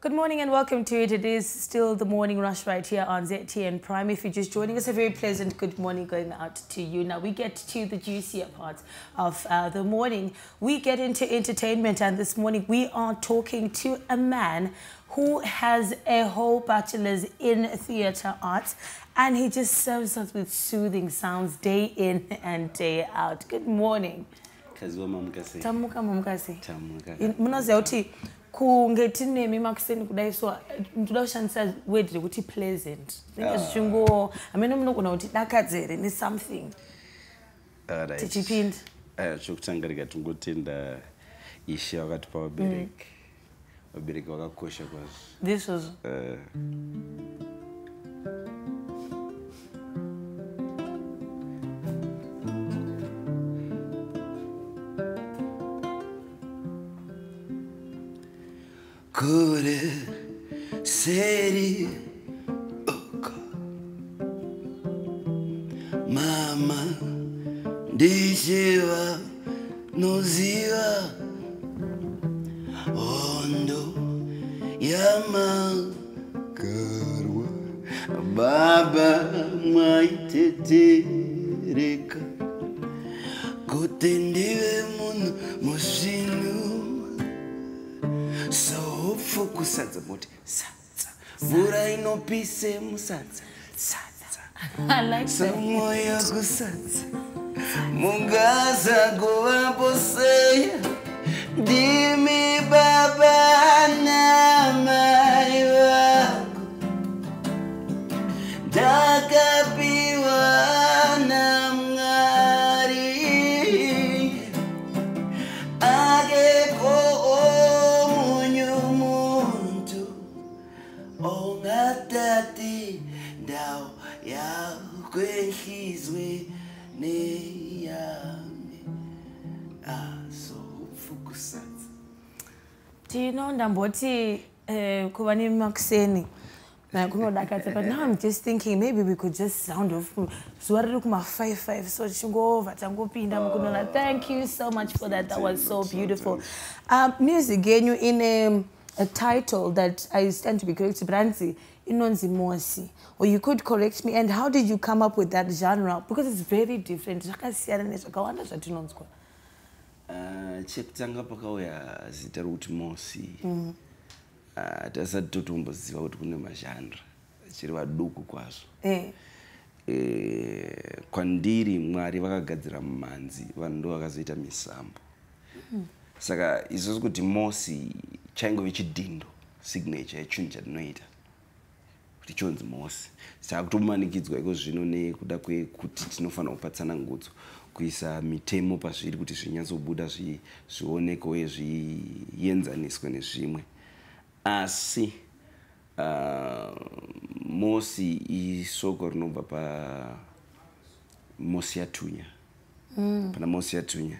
Good morning and welcome to it. It is still the morning rush right here on ZTN Prime. If you're just joining us, a very pleasant good morning going out to you. Now we get to the juicier parts of uh, the morning. We get into entertainment, and this morning we are talking to a man who has a whole bachelor's in theatre arts, and he just serves us with soothing sounds day in and day out. Good morning. kaziwa mamukase tamuka mamukasi tamuka kunge tine makuseni kudai so ndoda kushandisa word rekuti pleasant. Zvinenge zvichingo hamene munogona kuti dakadze here nesomething Alright. tichipinda. Eh, chokutanga rika tingotenda. Ishe wakatipa vabereki vabereki vakakosha kwazvo. This good it city. Oka mama ndishiva noziva hondo yamakarwa baba mwaitetereka. Kuti ndive munhu muzvinhu soupfu kusadza moti sadza mvura inopise musadza sadza i like that. somwoyo kusadza mungaza kuvapo seya ndimi baba tino ndamboti eh, kuva nemakuseni na kunodakadza but now i'm just thinking maybe we could just sound off. Zuva riri kuma55 so tichingovha tangopinda mukunona. Thank you so much for that. That was so beautiful. Um, music yenyu ine a title that i stand to be corrected but anzi inonzi mosi. Or you could correct me and how did you come up with that genre? Because it's very different zvakasiyana nezvakawanda zvatinonzwa Ah, chekutanga pakauya zita rokuti mosi. Ah, tasati totomboziva kuti kune mazhandra chiri vaduku kwazvo. Eh. Eh, kwandiri mwari vakagadzira mumhanzi vanhu ndo vakazoita misambo. Saka izvozvo kuti mosi chaingove chidhindo signature yechinhu chatinoita kuti chonzi mosi. Saka kutomanikidzwa iko zvino nekuda kwekuti tinofanira kupatsana ngudzo kuisa mitemo pazviri kuti zvinyatsobuda zvi- zvioneke uye zvienzaniswe nezvimwe. Asi ah, mosi isoko rinobva pa mosi yatunya mm. pana mosi yatunya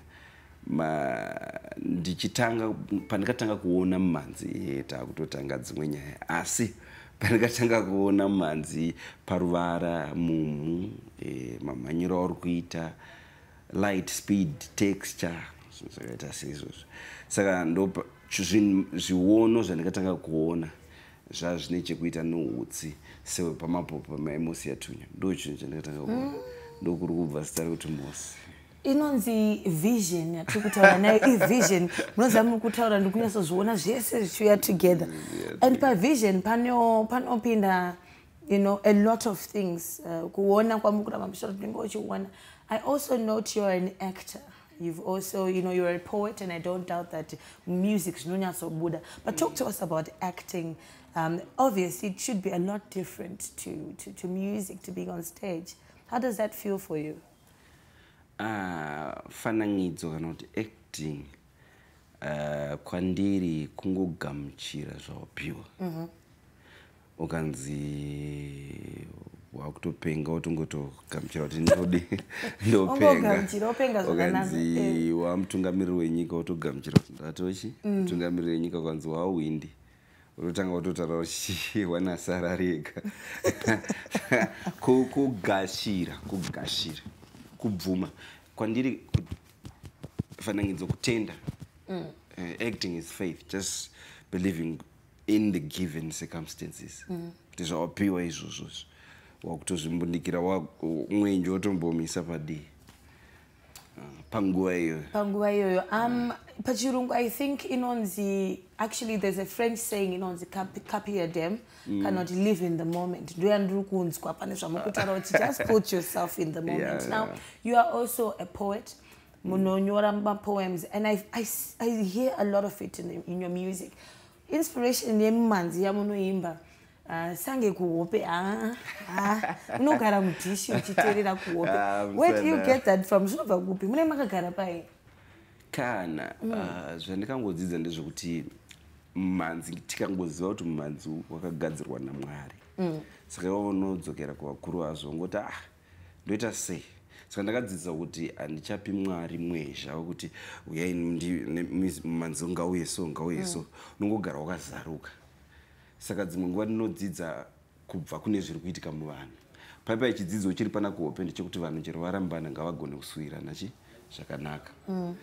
ndichitanga pandikatanga kuona mumhanzi taakutotanga dzimwe nyaya. Asi pandikatanga kuona mumhanzi paruvara mumhu e, mamhanyiro auri kuita light speed texture zvinhu zvakaita seizvozvo. Saka ndo zviono zvandikatanga kuona zvazvine chekuita noutsi sewepamapopo maemosi yatunya ndo chinhu chandikatanga kuona. Ndokuri kubva zita rekuti mosi. Inonzi vision yatiri kutaura nayo. Ivision munoziva muri kutaura ndikunyatsoziona zvese zvichiuya together. And pavision pano- panopinda you know a lot of things. Uh, kuona kwamuri kuramba mushoro tinenge uchiona i also note you're an actor. You've also you know you're a poet and i don't doubt that music zvinonyatsobuda but talk to us about acting. Um, obviously it should be a lot different to, to, to music to being on stage. How does that feel for you? Ah, fananidzo kana kuti acting uh, kwandiri kungogamuchira zvawapiwa ukanzi wakutopenga wotongotogamuchira kuti wopenga zvakanaka. ukanzi wamutungamiriri wenyika wotogamuchira kuti ndatochi mutungamiriri wenyika ukanzi wawindi unotanga kutotaura uchiwana sara rega Ku- kugashira kugashira kubvuma kwandiri fananidzo kutenda. Uh, acting is faith just believing in the given circumstances. Kuti zvawapiwa izvozvozvo wakutozvimbundikira wa- mwenje wotombomisa padii Ah, panguva iyoyo panguva iyoyo um pachirungu i think inonzi actually there's a french saying inonzi "Cap- capia dem kana kuti live in the moment. Ndo yandiri kunzwa pane zvamukutaura kuti just put yourself in the moment. Yeah, now yeah. you are also a poet munonyora mapoems and I, I, I hear a lot of it in, the, in your music. Inspiration yemumanzi yamunoimba Uh, sange kuhope ah, ah. unogara mudhishi uchiteerera kuhope. Ah, where do you get that from? Zvinobva kupi? Mune makagara pai kana ah, zvandikangodzidza ndezvekuti mumhanzi tikangoziva kuti mumhanzi wakagadzirwa namwari. Saka ivo unodzokera kuvakuru vazvo ngoti ah ndoita sei? Saka ndakadzidzisa kuti handichapi mwari mwezha wekuti uyai mumhanzi ngauye so ngauye so. Unongogara wakazaruka saka dzimwe nguva ndinodzidza kubva kune zviri kuitika muvanhu. Paipai chidzidzo chiri pana kuhope ndechekuti vanhu chero varambana ngavagone kusuwirana chi zvakanaka. Mm,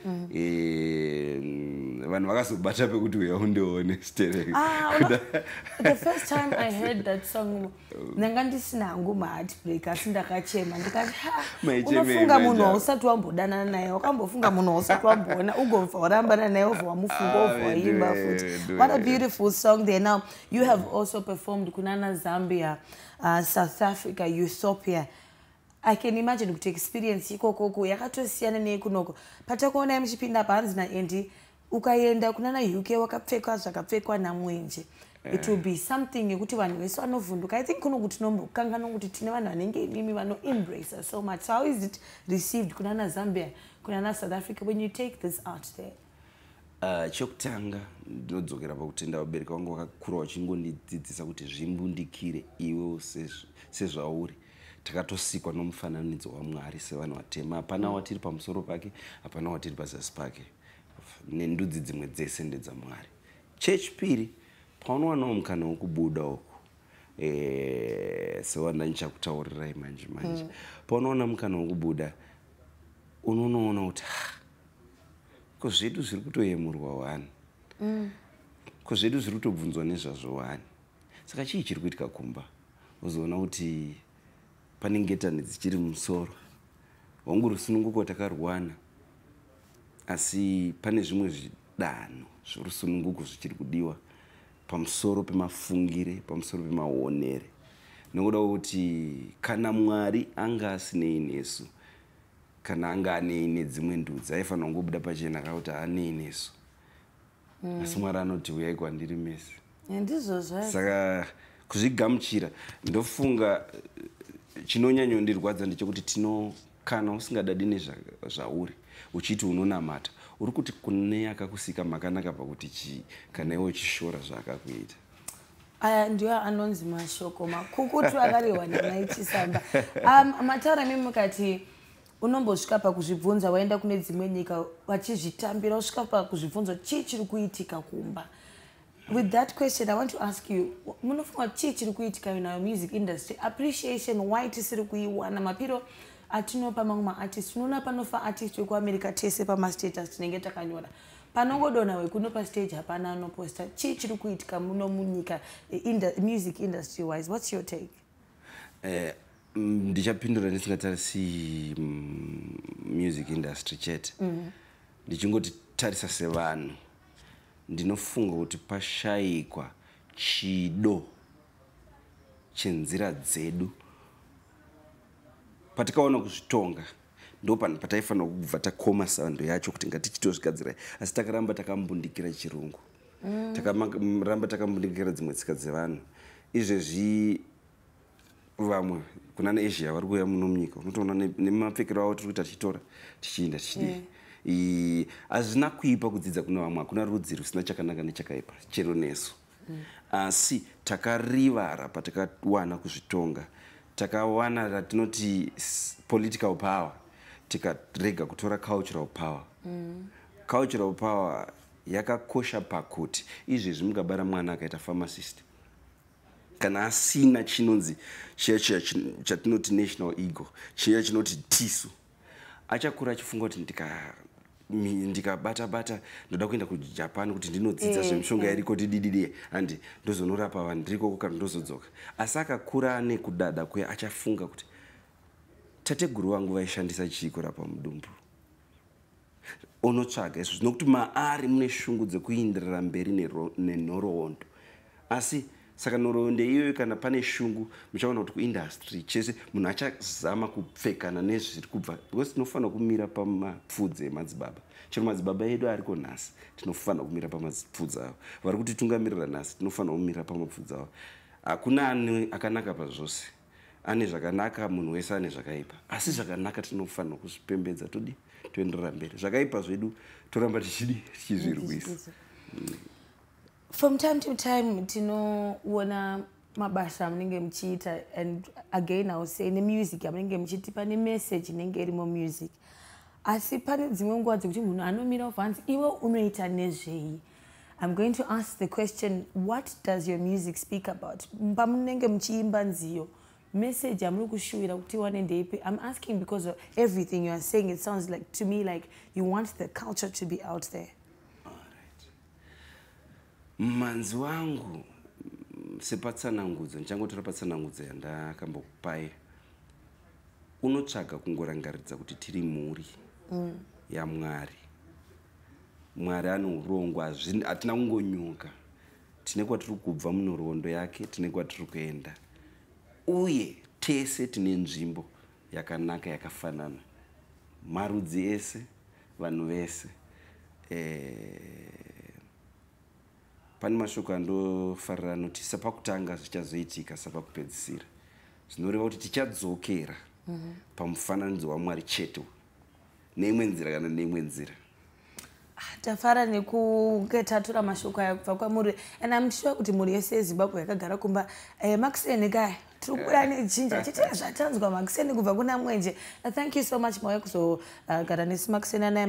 vanhu vakazobata pekuti uya stereki Ah, the first time i heard that song ndanga ndisina hangu maheartbreak asi ndakachema. Ndikati "Ha, Maichemei unofunga munhu wausati wambodanana naye wakambofunga munhu wausati wamboona ugobva warambana naye wobva wamufunga wobva waimba futi what a beautiful song there. Now you have also performed kunana zambia uh, south africa ethiopia i can imagine kuti experience ikokoko yakatosiyana neyekunoko. Patakuonai muchipinda panzi naendi ukaenda kunana uk wakapfeka zvakapfekwa namwenje it will be something yekuti vanhu vese vanovhunduka. I think kuno kuti tinombokanganwa kuti tine vanhu vanenge imimi vanoembrace so much. So how is it received kunana zambia kunana south africa when you take this art there? Ah, chokutanga ndinodzokera pakutenda vabereki vangu vakakura vachingondidzidzisa kuti zvimbundikire iwe sezv- sezvauri takatosikwa nomufananidzo wamwari sevanhu vatema. Hapana watiri pamusoro pake hapana watiri pazasi pake. Nendudzi dzimwe dzese ndedzamwari. Chechipiri paunowanawo mukana wokubuda uku eh, sewanda ndichakutaurirai manje manje. Paunowana mukana wokubuda unonoona kuti "Ah, ko zvedu zviri kutoyemurwa wani? Ko zvedu zviri kutobvunzwa nezvazvo wani? Saka chii chiri kuitika kumba? Uzoona kuti pane ngetani dzichiri musoro hongu rusununguko takarwana asi pane zvimwe zvidanho zvorusununguko zvichiri kudiwa pamusoro pemafungire pamusoro pemaonere. Nokuda kuti kana mwari anga asinei nesu kana anga anei nedzimwe ndudzi aifanira kungobuda pachena kakuti haanei nesu asi mwari anoti uyai kwandiri mese. Ndizvozvo saka kuzvigamuchira ndofunga chinonyanyondirwadza ndechekuti tino kana usingadadi nezva- zvauri uchiti unonamata uri kuti kune akakusika makanaka pakuti chii kana iwe uchishora zvaakakuita aya ndiwo anonzi mashoko makukutu akarehwa namai chisamba um, mataura mimi mukati unombosvika pakuzvibvunza waenda kune dzimwe nyika vachizvitambira usvika pakuzvibvunza chii chiri kuitika kumba with that question i want to ask you munofunga chii chiri kuitika in our music industry? Appreciation why tisiri kuiwana mapiro atinopa mamwe maartist unoona panofa artist wekuamerica tese pamastatus tinenge takanyora. Panongodonha wekuno pastage hapana anoposta chii chiri kuitika muno munyika eh, music industry wise what's your take? Eh, mm, ndichapindura ndisingatarisi mm, music industry chete. Ndichingoti tarisa sevanhu ndinofunga kuti pashayikwa chido chenzira dzedu. Patikaona kuzvitonga ndo panhu pataifanira kubva takoma sando yacho kuti ngatichitozvigadzirai asi takaramba takambundikira chirungu. Takaramba takambundikira dzimwe tsika dzevanhu. Izvezvi vamwe kuna neasia vari kuuya muno munyika unotoona ne- nemapfekero avo tiri kuita tichitora tichiinda tichidii. I- hazvina kuipa kudzidza kuna vamwe hakuna rudzi rusina chakanaka nechakaipa chero nesu. Asi takarivara patakawana kuzvitonga takawana ratinoti political power tikarega kutora cultural power. Cultural power yakakosha pakuti izvezvi mungabara mwana akaita pharmacist. Kana asina chinonzi chiya chiya chatinoti national ego chiya chinoti tisu achakura achifunga kuti ndika ndikabata bata ndoda kuenda kujapan kuti ndinodzidza Eh, zvemishonga yariko tidididi handi ndozonorapa vanhu ndirikoko kana ndozodzoka. Asi akakura ane kudada kuya achafunga kuti tateguru vangu vaishandisa chii kurapa mudumbu? Unotsvaga izvo zvinokuti maari mune shungu dzekuenderera mberi nenhoroondo. Asi saka nhoroondo iyoyo kana pane shungu muchaona kuti kuindastry chese munhu achazama kupfekana nezviri kubva because tinofanira kumira pamapfudzi emadzibaba chero madzibaba edu ariko nhasi tinofanira kumira pamapfudzi avo vari kutitungamirira nhasi tinofanira kumira pamapfudzi avo hakuna ane akanaka pazvose. Ane zvakanaka munhu wese ane zvakaipa. Asi zvakanaka tinofanira kuzvipembedza todi toenderera mberi. Zvakaipa zvedu toramba tichidi tichizvirwisa from time to time tinoona mabasa amunenge muchiita and again iw say nemusic amunenge muchitipa nemessage inenge iri mumusic asi pane dzimwe nguva dzekuti munhu anomira obvanzi iwe unoita nezvei? I'm going to ask the question what does your music speak about? Pamunenge muchiimba nziyo message amuri kushuvira kuti iwane ndeipi? I'm asking because of everything you are saying. It sounds like to me like you want the culture to be out there mmanzi wangu sepatsanangudzo ndichangotora patsanangudzo yandakambokupai unotsvaga kungorangaridza kuti tiri mhuri mm. yamwari mwari. Ane urongo hatina kungonyuka tine kwatiri kubva munhoroondo yake tine kwatiri kuenda. Uye tese tine nzvimbo yakanaka yakafanana. Marudzi ese vanhu vese eh, pane mashoko andofarira anoti sapakutanga zvichazoitika sapakupedzisira zvinoreva kuti tichadzokera pamufananidzo wamwari chete neimwe nzira kana neimwe nzira. Tafara nekunge tatora mashoko aya kubva kwamuri. And im sure kuti mhuri yese yezimbabwe yakagara kumba. Eh, makiseni kaya tiri kubuda nejinja chitira zvatanzwa makiseni kubva kuna mwenje. Uh, thank you so much mauya kuzogara nesi makiseni anaye